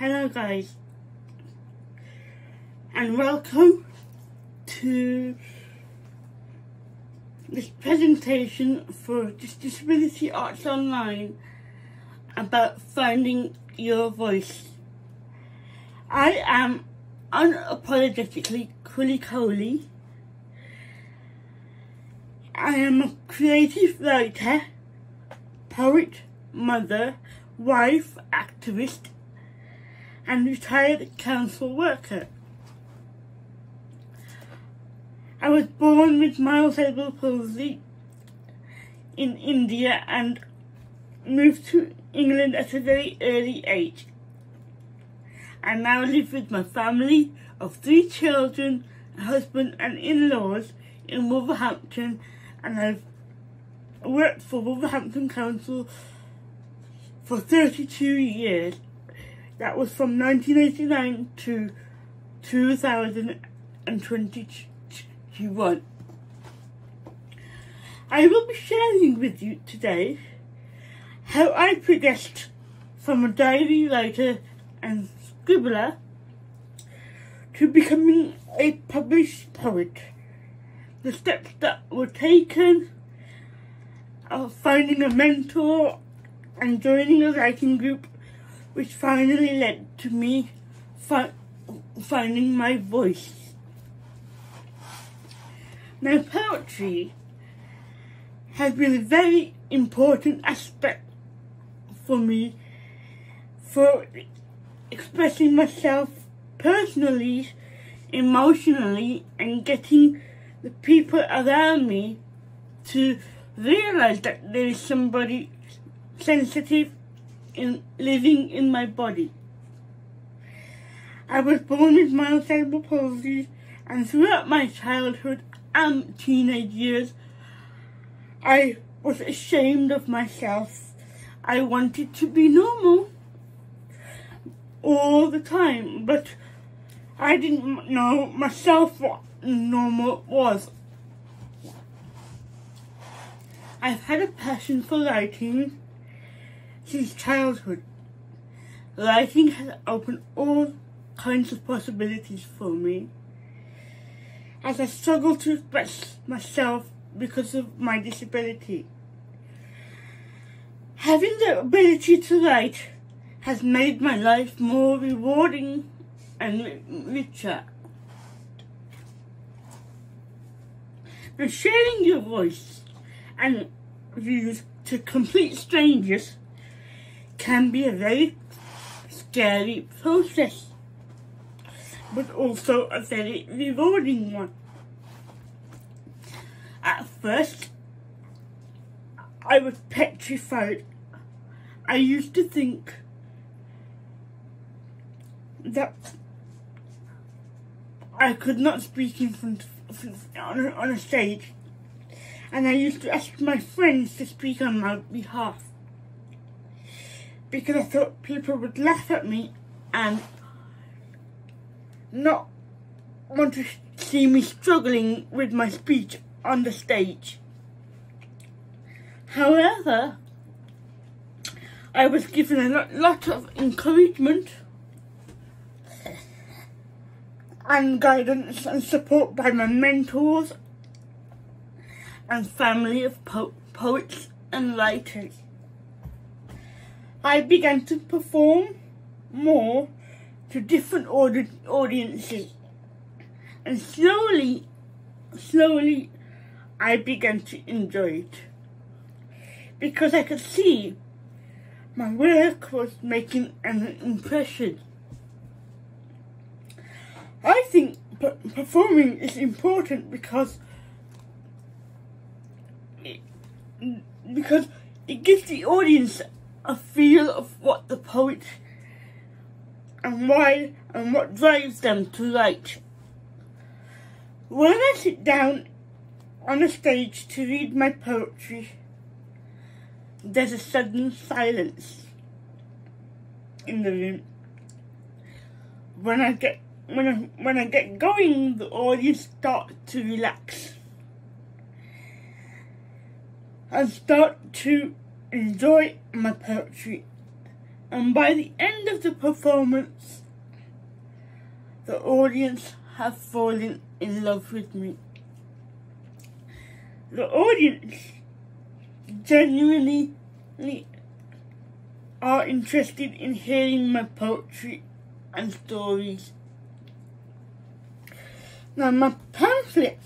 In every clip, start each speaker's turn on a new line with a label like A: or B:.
A: Hello guys and welcome to this presentation for Disability Arts Online about finding your voice. I am unapologetically Kuli Kohli. I am a creative writer, poet, mother, wife, activist and retired council worker. I was born with cerebral palsy in India and moved to England at a very early age. I now live with my family of three children, a husband and in-laws in Wolverhampton and I've worked for Wolverhampton Council for 32 years. That was from 1989 to 2021. I will be sharing with you today how I progressed from a diary writer and scribbler to becoming a published poet. The steps that were taken, of finding a mentor and joining a writing group which finally led to me fi finding my voice. Now poetry has been a very important aspect for me for expressing myself personally, emotionally and getting the people around me to realize that there is somebody sensitive in living in my body. I was born with mild cerebral palsy and throughout my childhood and teenage years I was ashamed of myself. I wanted to be normal all the time but I didn't know myself what normal was. I've had a passion for writing since childhood. Writing has opened all kinds of possibilities for me. As I struggle to express myself because of my disability. Having the ability to write has made my life more rewarding and richer. Now sharing your voice and views to complete strangers can be a very scary process, but also a very rewarding one. At first, I was petrified. I used to think that I could not speak in front of, on, on a stage and I used to ask my friends to speak on my behalf because I thought people would laugh at me and not want to see me struggling with my speech on the stage. However, I was given a lot, of encouragement and guidance and support by my mentors and family of po poets and writers. I began to perform more to different audi audiences. And slowly, slowly, I began to enjoy it. Because I could see my work was making an impression. I think performing is important because it, because it gives the audience a feel of what the poet and why and what drives them to write. When I sit down on a stage to read my poetry, there's a sudden silence in the room. When I get when I when I get going, the audience start to relax and start to enjoy my poetry And by the end of the performance, the audience have fallen in love with me. The audience genuinely are interested in hearing my poetry and stories. Now my pamphlet,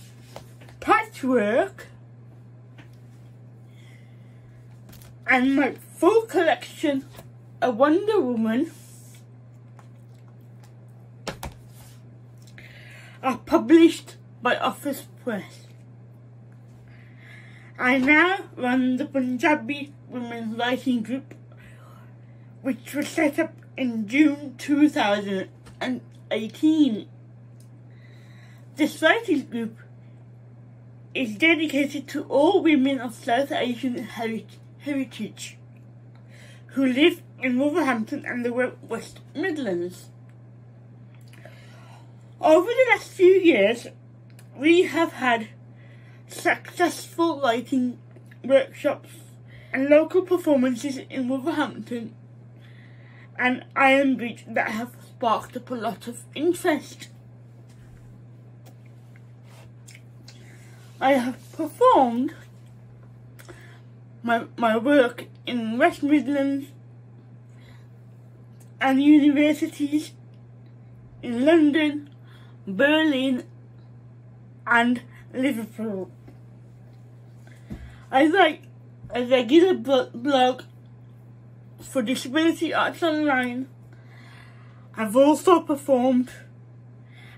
A: Patchwork, and my full collection, of Wonder Woman, are published by Offa's Press. I now run the Punjabi Women's Writing Group, which was set up in June 2018. This writing group is dedicated to all women of South Asian heritage who live in Wolverhampton and the West Midlands. Over the last few years, we have had successful writing workshops and local performances in Wolverhampton and Iron Ironbridge that have sparked up a lot of interest. I have performed my, my work in West Midlands and universities in London, Berlin and Liverpool. I write a regular blog for Disability Arts Online. I've also performed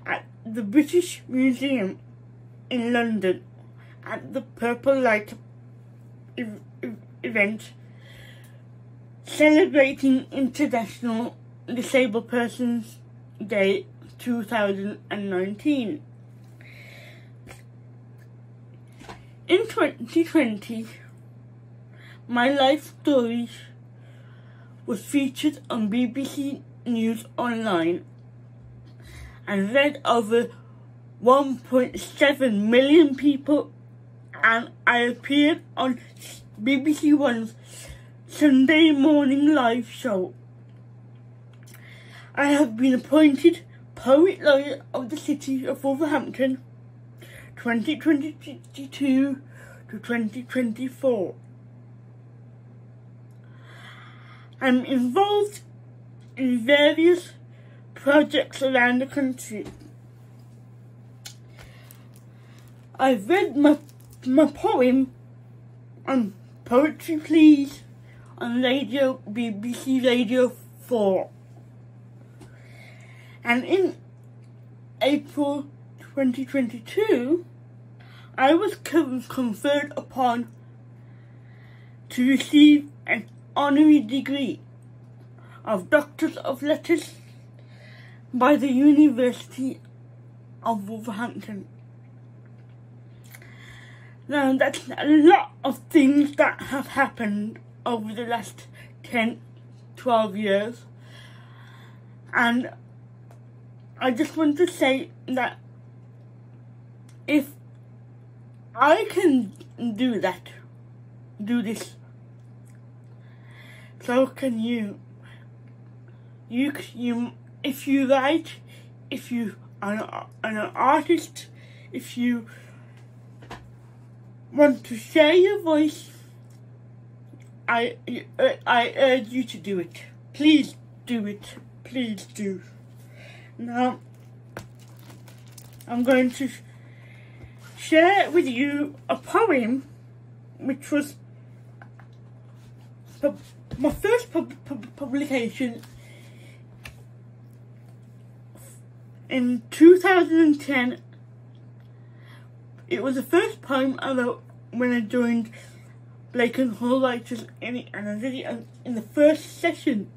A: at the British Museum in London at the Purple Light ev event celebrating International Disabled Persons Day 2019. In 2020, my life story was featured on BBC News Online and read over 1.7 million people and I appeared on BBC One's Sunday morning live show. I have been appointed Poet Laureate of the City of Wolverhampton 2022 to 2024. I'm involved in various projects around the country. I've read my, my poem on Poetry Please on Radio BBC Radio 4. And in April 2022, I was conferred upon to receive an honorary degree of Doctors of Letters by the University of Wolverhampton. Now that's a lot of things that have happened over the last 10, 12 years and I just want to say that if I can do that, do this, so can you. You, you, if you write, if you are an artist, if you want to share your voice, I, I urge you to do it. Please do it. Please do. Now, I'm going to share with you a poem which was my first pub pub publication in 2010. It was the first poem I wrote when I joined Blakenhall Writers and I did it in the first session.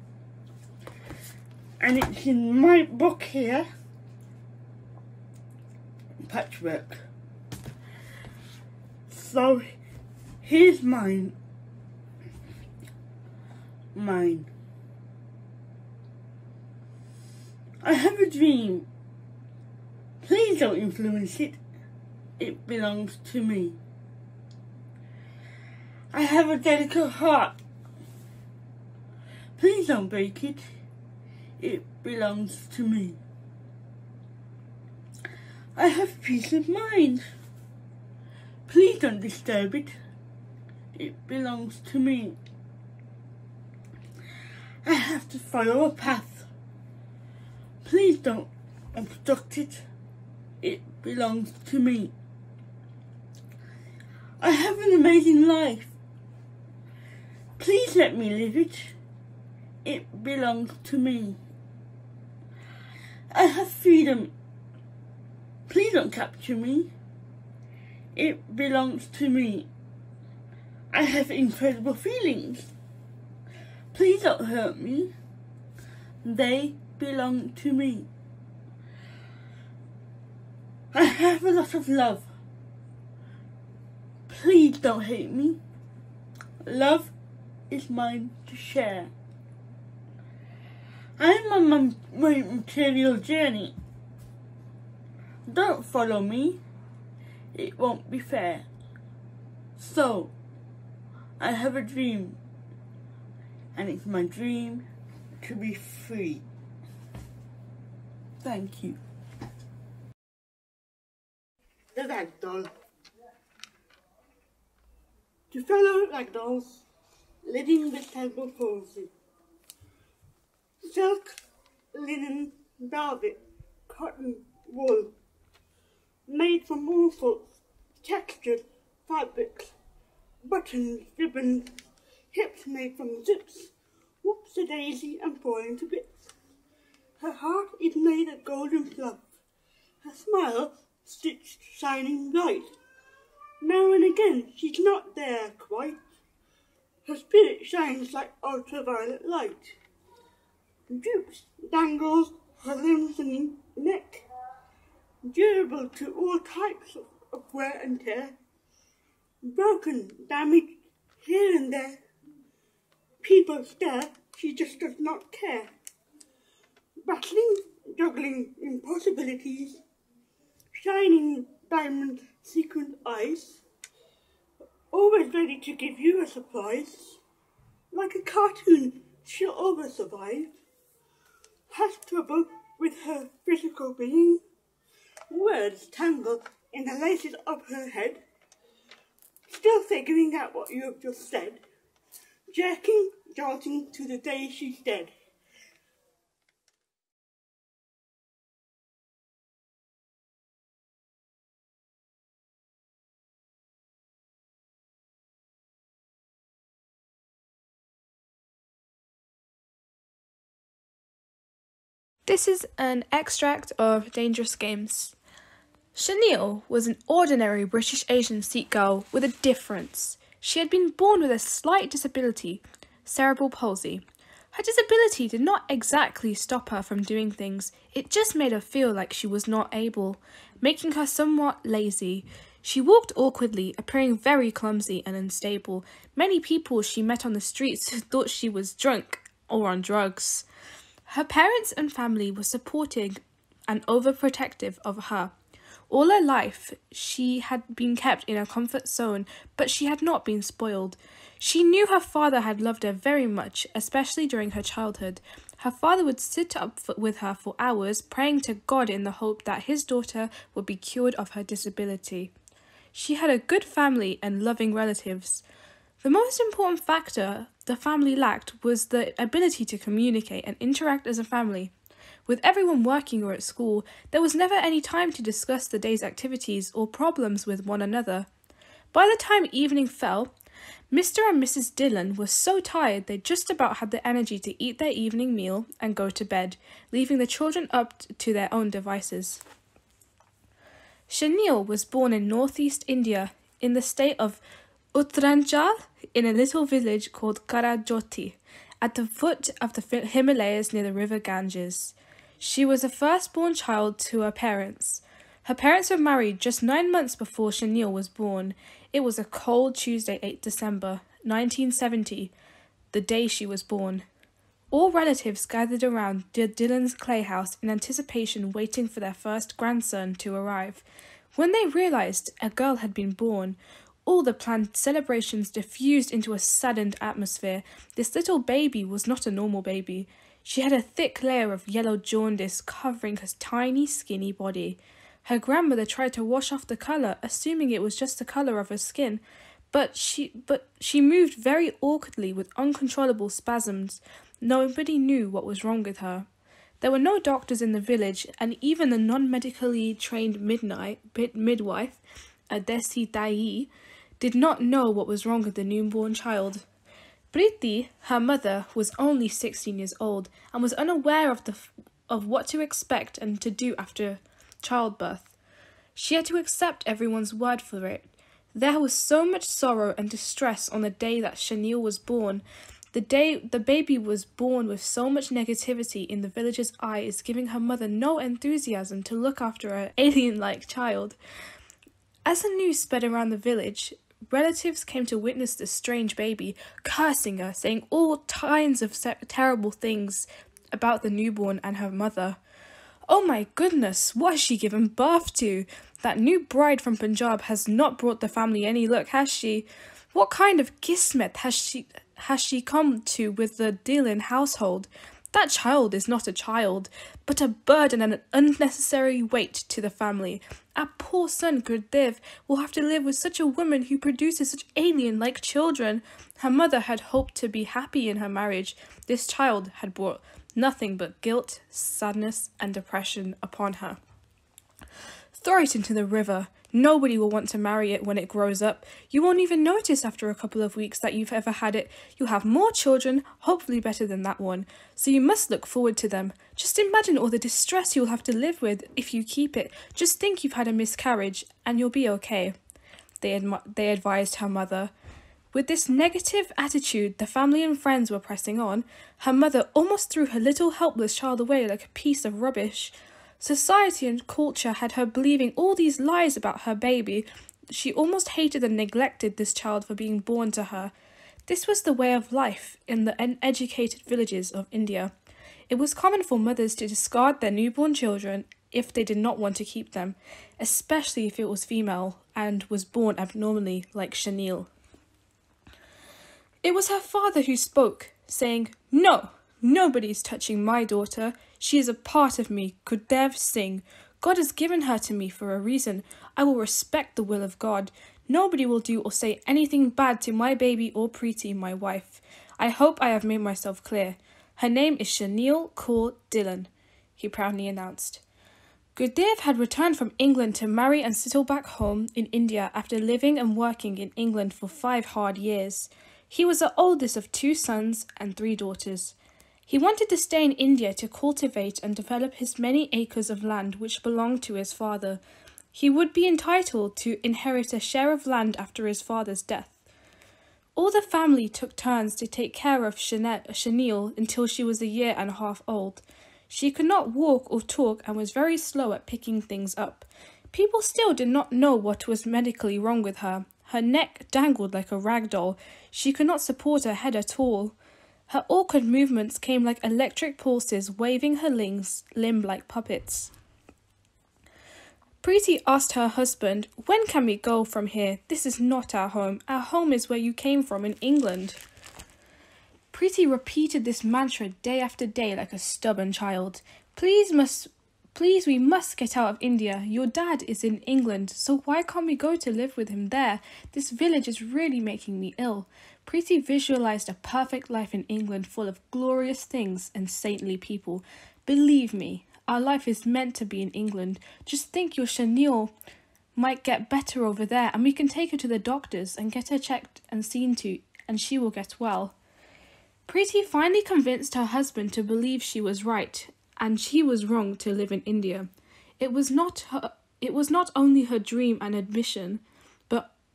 A: And it's in my book here. Patchwork. So here's mine. Mine. I have a dream. Please don't influence it it belongs to me I have a delicate heart Please don't break it. It belongs to me. I have peace of mind. Please don't disturb it. It belongs to me. I have to follow a path. Please don't obstruct it. It belongs to me. I have an amazing life. Please let me live it. It belongs to me. I have freedom. Please don't capture me. It belongs to me. I have incredible feelings. Please don't hurt me. They belong to me. I have a lot of love. Please don't hate me. Love is mine to share. I'm on my, material journey. Don't follow me. It won't be fair. So, I have a dream. And it's my dream to be free. Thank you.
B: Ragdoll. To fellow ragdolls living with cerebral palsy. Silk, linen, velvet, cotton, wool, made from all sorts, textured fabrics, buttons, ribbons, hips made from zips, whoops a daisy and falling to bits. Her heart is made of golden fluff, her smile stitched shining bright. Now and again she's not there quite, her spirit shines like ultraviolet light. Droops, dangles her limbs and neck, durable to all types of, wear and tear. Broken, damaged, here and there. People stare, she just does not care. Battling, juggling impossibilities, shining diamond sequined eyes, always ready to give you a surprise. Like a cartoon, she'll always survive. Has trouble with her physical being. Words tangle in the laces of her head. Still figuring out what you have just said. Jerking, jolting to the day she's dead.
C: This is an extract of Dangerous Games. Chenille was an ordinary British Asian Sikh girl with a difference. She had been born with a slight disability, cerebral palsy. Her disability did not exactly stop her from doing things, it just made her feel like she was not able, making her somewhat lazy. She walked awkwardly, appearing very clumsy and unstable. Many people she met on the streets thought she was drunk or on drugs. Her parents and family were supportive and overprotective of her. All her life, she had been kept in a comfort zone, but she had not been spoiled. She knew her father had loved her very much, especially during her childhood. Her father would sit up with her for hours, praying to God in the hope that his daughter would be cured of her disability. She had a good family and loving relatives. The most important factor the family lacked was the ability to communicate and interact as a family. With everyone working or at school, there was never any time to discuss the day's activities or problems with one another. By the time evening fell, Mr. and Mrs. Dillon were so tired they just about had the energy to eat their evening meal and go to bed, leaving the children up to their own devices. Chenille was born in northeast India in the state of Uttaranchal in a little village called Karajoti at the foot of the Himalayas near the river Ganges. She was a firstborn child to her parents. Her parents were married just nine months before Chenille was born. It was a cold Tuesday, 8 December 1970, the day she was born. All relatives gathered around Dillon's clay house in anticipation, waiting for their first grandson to arrive. When they realized a girl had been born, All the planned celebrations diffused into a saddened atmosphere. This little baby was not a normal baby. She had a thick layer of yellow jaundice covering her tiny, skinny body. Her grandmother tried to wash off the colour, assuming it was just the colour of her skin, but she but she moved very awkwardly with uncontrollable spasms. Nobody knew what was wrong with her. There were no doctors in the village, and even the non-medically trained midnight midwife, Adesi Dai, did not know what was wrong with the newborn child. Priti, her mother, was only 16 years old and was unaware of the of what to expect and to do after childbirth. She had to accept everyone's word for it. There was so much sorrow and distress on the day that Chanel was born. The day the baby was born with so much negativity in the village's eyes, giving her mother no enthusiasm to look after her alien like child. As the news spread around the village, Relatives came to witness the strange baby, cursing her, saying all kinds of terrible things about the newborn and her mother. Oh my goodness, what has she given birth to? That new bride from Punjab has not brought the family any luck, has she? What kind of kismet has she has she come to with the Dillon household? That child is not a child, but a burden and an unnecessary weight to the family. Our poor son Gurdev will have to live with such a woman who produces such alien-like children. Her mother had hoped to be happy in her marriage. This child had brought nothing but guilt, sadness, and depression upon her. Throw it into the river. Nobody will want to marry it when it grows up. You won't even notice after a couple of weeks that you've ever had it. You'll have more children, hopefully better than that one. So you must look forward to them. Just imagine all the distress you'll have to live with if you keep it. Just think you've had a miscarriage and you'll be okay. They, admi- they advised her mother. With this negative attitude, the family and friends were pressing on. Her mother almost threw her little helpless child away like a piece of rubbish. Society and culture had her believing all these lies about her baby. She almost hated and neglected this child for being born to her. This was the way of life in the uneducated villages of India. It was common for mothers to discard their newborn children if they did not want to keep them, especially if it was female and was born abnormally, like Chanel. It was her father who spoke, saying, No, nobody's touching my daughter. She is a part of me, Gurdev Singh. God has given her to me for a reason. I will respect the will of God. Nobody will do or say anything bad to my baby or Preeti, my wife. I hope I have made myself clear. Her name is Chanel Kaur Dillon, he proudly announced. Gurdev had returned from England to marry and settle back home in India after living and working in England for five hard years. He was the oldest of two sons and three daughters. He wanted to stay in India to cultivate and develop his many acres of land which belonged to his father. He would be entitled to inherit a share of land after his father's death. All the family took turns to take care of Chanel until she was a year and a half old. She could not walk or talk and was very slow at picking things up. People still did not know what was medically wrong with her. Her neck dangled like a rag doll. She could not support her head at all. Her awkward movements came like electric pulses, waving her limbs, limb like puppets. Preeti asked her husband, When can we go from here? This is not our home. Our home is where you came from in England. Preeti repeated this mantra day after day like a stubborn child. Please must Please, we must get out of India. Your dad is in England, so why can't we go to live with him there? This village is really making me ill. Preeti visualized a perfect life in England full of glorious things and saintly people. Believe me, our life is meant to be in England. Just think your Chanel might get better over there and we can take her to the doctors and get her checked and seen to and she will get well. Preeti finally convinced her husband to believe she was right and she was wrong to live in India. It was not her it was not only her dream and but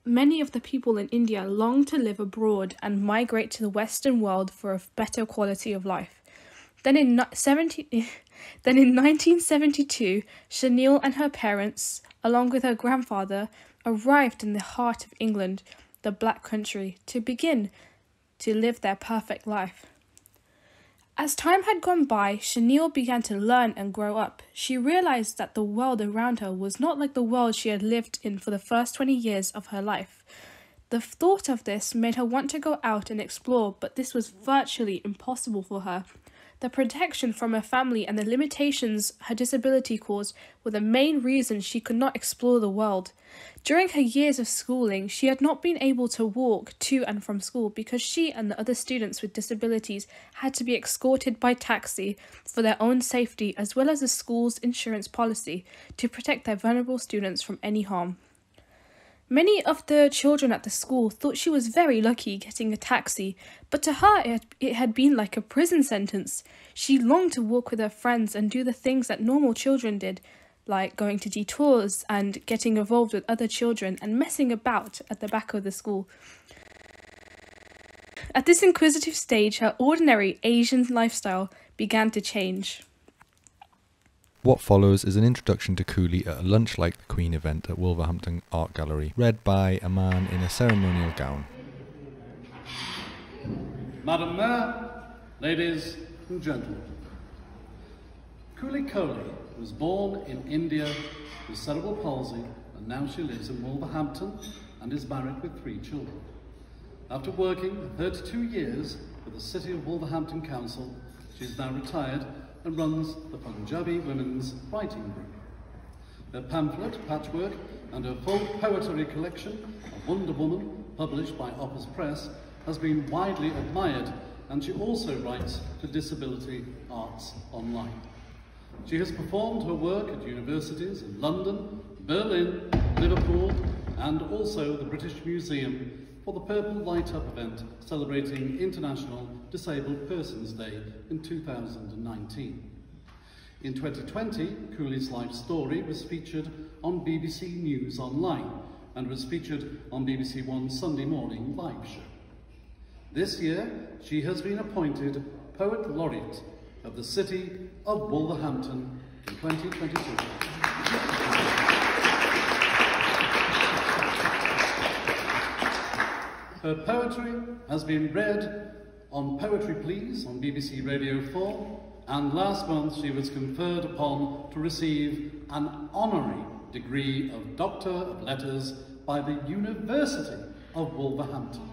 C: many of the people in India long to live abroad and migrate to the Western world for a better quality of life. Then in 70, then in 1972, Chanel and her parents, along with her grandfather, arrived in the heart of England, the Black Country, to begin to live their perfect life. As time had gone by, Chanel began to learn and grow up. She realized that the world around her was not like the world she had lived in for the first 20 years of her life. The thought of this made her want to go out and explore, but this was virtually impossible for her. The protection from her family and the limitations her disability caused were the main reasons she could not explore the world. During her years of schooling, she had not been able to walk to and from school because she and the other students with disabilities had to be escorted by taxi for their own safety as well as the school's insurance policy to protect their vulnerable students from any harm. Many of the children at the school thought she was very lucky getting a taxi, but to her it, had been like a prison sentence. She longed to walk with her friends and do the things that normal children did, like going to detours and getting involved with other children and messing about at the back of the school. At this inquisitive stage, her ordinary Asian lifestyle began to change.
D: What follows is an introduction to Kuli at a Lunch Like the Queen event at Wolverhampton Art Gallery, read by a man in a ceremonial gown.
E: Madam Mayor, ladies and gentlemen, Kuli Kohli was born in India with cerebral palsy and now she lives in Wolverhampton and is married with three children. After working 32 years with the City of Wolverhampton Council, she is now retired and runs the Punjabi Women's Writing Group. Her pamphlet, Patchwork, and her full poetry collection, A Wonder Woman, published by Offa's Press, has been widely admired and she also writes for Disability Arts Online. She has performed her work at universities in London, Berlin, Liverpool, and also the British Museum for the Purple Light Up event celebrating International Disabled Persons Day in 2019. In 2020, Kuli's life story was featured on BBC News Online and was featured on BBC One Sunday Morning Live Show. This year, she has been appointed Poet Laureate of the City of Wolverhampton in 2022. Her poetry has been read on Poetry Please on BBC Radio 4 and last month she was conferred upon to receive an honorary degree of Doctor of Letters by the University of Wolverhampton.